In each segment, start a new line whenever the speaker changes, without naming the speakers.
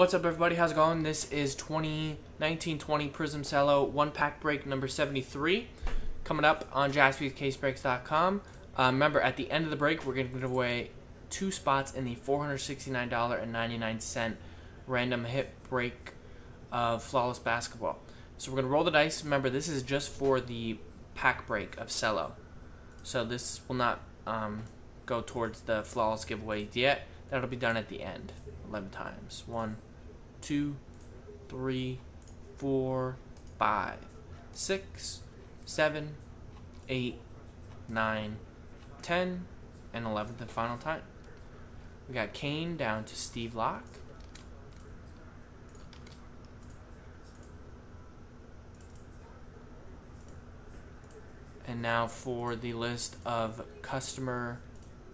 What's up, everybody? How's it going? This is 2019-20 Prizm Cello one pack break number 73 coming up on jaspyscasebreaks.com. Uh, remember, at the end of the break, we're going to give away two spots in the $469.99 random hit break of Flawless Basketball. So we're going to roll the dice. Remember, this is just for the pack break of Cello. So this will not um, go towards the Flawless giveaway yet. That'll be done at the end. 11 times. 1, two, three, four, five, six, seven, eight, nine, ten, and 11th and final time. We got Kane down to Steve Locke. And now for the list of customer,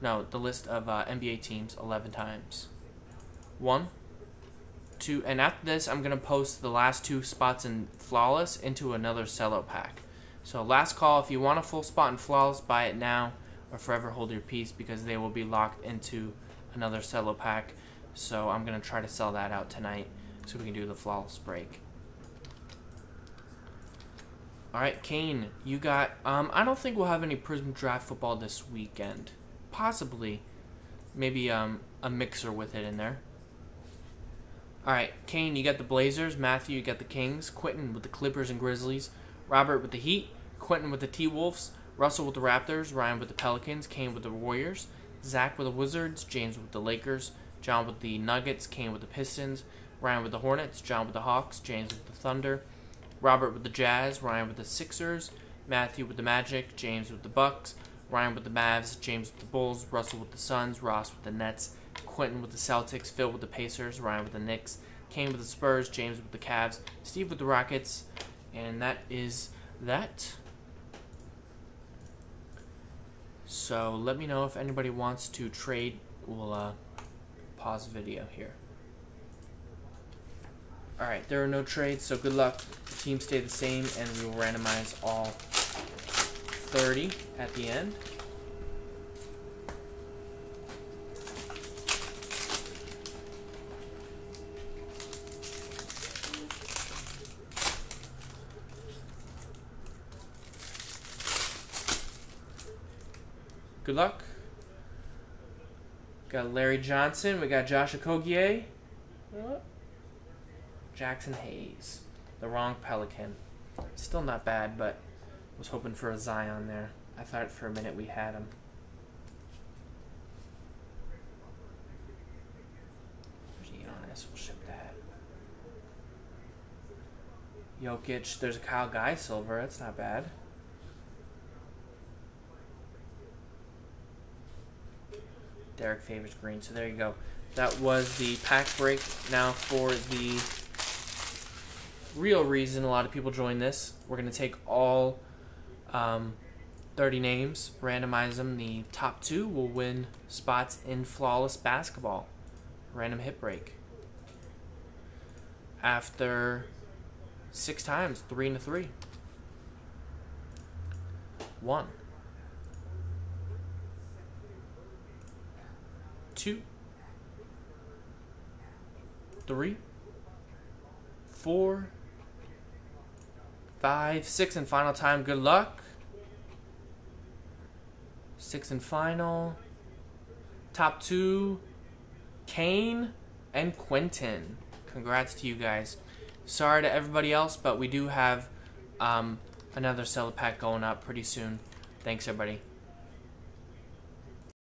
no, the list of uh, NBA teams 11 times. 1, to, and after this, I'm going to post the last two spots in Flawless into another Cello pack. So last call, if you want a full spot in Flawless, buy it now or forever hold your peace because they will be locked into another Cello pack. So I'm going to try to sell that out tonight so we can do the Flawless break. Alright, Kane, you got, um, I don't think we'll have any Prizm Draft Football this weekend. Possibly. Maybe, um, a mixer with it in there. All right, Kane, you got the Blazers. Matthew, you got the Kings. Quentin with the Clippers and Grizzlies. Robert with the Heat. Quentin with the T Wolves. Russell with the Raptors. Ryan with the Pelicans. Kane with the Warriors. Zach with the Wizards. James with the Lakers. John with the Nuggets. Kane with the Pistons. Ryan with the Hornets. John with the Hawks. James with the Thunder. Robert with the Jazz, Ryan with the Sixers, Matthew with the Magic, James with the Bucks, Ryan with the Mavs, James with the Bulls, Russell with the Suns, Ross with the Nets, Quentin with the Celtics, Phil with the Pacers, Ryan with the Knicks, Kane with the Spurs, James with the Cavs, Steve with the Rockets, and that is that. So let me know if anybody wants to trade. We'll uh, pause video here. Alright, there are no trades, so good luck. The teams stay the same, and we will randomize all 30 at the end. Good luck. Got Larry Johnson. We got Josh Okogie. Jaxson Hayes. The wrong Pelican. Still not bad, but was hoping for a Zion there. I thought for a minute we had him. Giannis, we'll ship that. Jokic, there's a Kyle Guy Silver. That's not bad. Derrick Favors green. So there you go. That was the pack break. Now for the real reason a lot of people join this. We're going to take all um, 30 names, randomize them. The top two will win spots in flawless basketball. Random hit break. After six times, three and a three. One. Two. Three. Four Five, six, and final time. Good luck. Six and final. Top two, Kane and Quentin. Congrats to you guys. Sorry to everybody else, but we do have um, another cello pack going up pretty soon. Thanks, everybody.